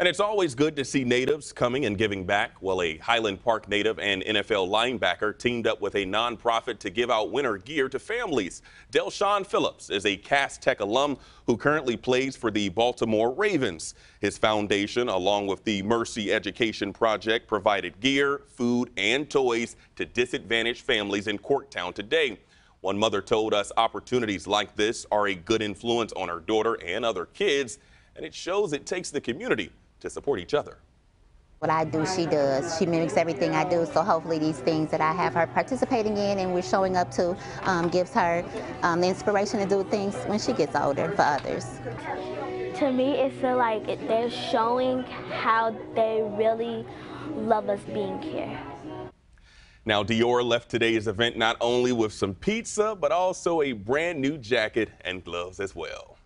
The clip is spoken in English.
And it's always good to see natives coming and giving back. Well, a Highland Park native and NFL linebacker teamed up with a nonprofit to give out winter gear to families. Del'Shawn Phillips is a Cass Tech alum who currently plays for the Baltimore Ravens. His foundation, along with the Mercy Education Project, provided gear, food, and toys to disadvantaged families in Corktown today. One mother told us opportunities like this are a good influence on her daughter and other kids, and it shows it takes the community to support each other. What I do, she does. She mimics everything I do. So hopefully, these things that I have her participating in and we're showing up to um, gives her um, the inspiration to do things when she gets older for others. To me, it's feels like they're showing how they really love us being here. Now, Dior left today's event not only with some pizza, but also a brand new jacket and gloves as well.